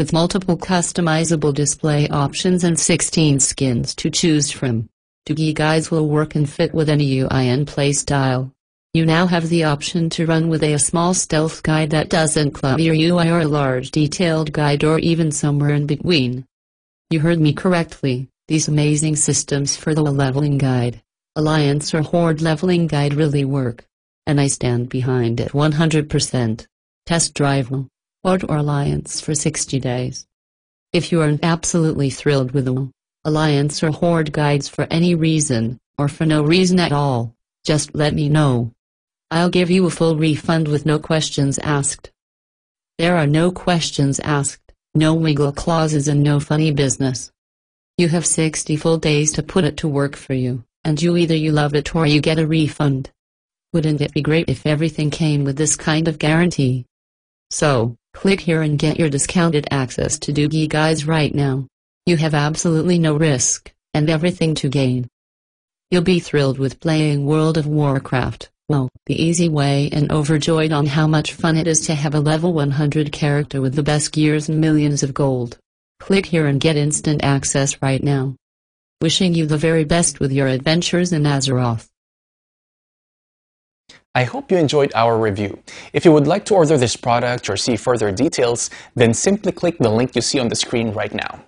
with multiple customizable display options and 16 skins to choose from. Dugi guides will work and fit with any UI and playstyle. You now have the option to run with a small stealth guide that doesn't clutter your UI or a large detailed guide or even somewhere in between. You heard me correctly, these amazing systems for the leveling guide, alliance or horde leveling guide really work. And I stand behind it 100%. Test drive Horde or Alliance for 60 days. If you aren't absolutely thrilled with the Alliance or Horde guides for any reason, or for no reason at all, just let me know. I'll give you a full refund with no questions asked. There are no questions asked, no wiggle clauses and no funny business. You have 60 full days to put it to work for you, and you either you love it or you get a refund. Wouldn't it be great if everything came with this kind of guarantee? So, click here and get your discounted access to Dugi Guides right now. You have absolutely no risk, and everything to gain. You'll be thrilled with playing World of Warcraft. Well, the easy way and overjoyed on how much fun it is to have a level 100 character with the best gears and millions of gold. Click here and get instant access right now. Wishing you the very best with your adventures in Azeroth. I hope you enjoyed our review. If you would like to order this product or see further details, then simply click the link you see on the screen right now.